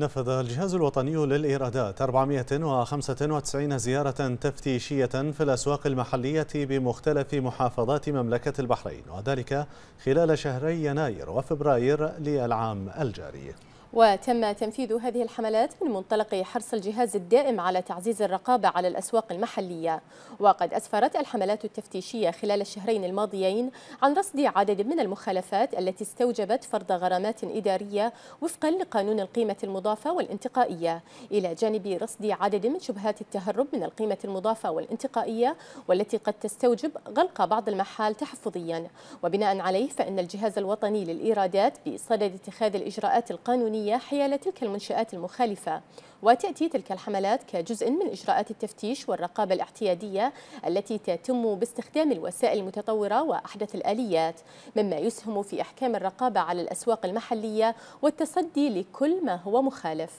نفذ الجهاز الوطني للإيرادات 495 زيارة تفتيشية في الأسواق المحلية بمختلف محافظات مملكة البحرين وذلك خلال شهري يناير وفبراير للعام الجاري. وتم تنفيذ هذه الحملات من منطلق حرص الجهاز الدائم على تعزيز الرقابة على الأسواق المحلية. وقد أسفرت الحملات التفتيشية خلال الشهرين الماضيين عن رصد عدد من المخالفات التي استوجبت فرض غرامات إدارية وفقا لقانون القيمة المضافة والانتقائية. إلى جانب رصد عدد من شبهات التهرب من القيمة المضافة والانتقائية والتي قد تستوجب غلق بعض المحال تحفظيا. وبناء عليه فإن الجهاز الوطني للإيرادات بصدد اتخاذ الإجراءات القانونية القانونية حيال تلك المنشآت المخالفة. وتأتي تلك الحملات كجزء من إجراءات التفتيش والرقابة الاعتيادية التي تتم باستخدام الوسائل المتطورة وأحدث الآليات. مما يسهم في إحكام الرقابة على الأسواق المحلية والتصدي لكل ما هو مخالف.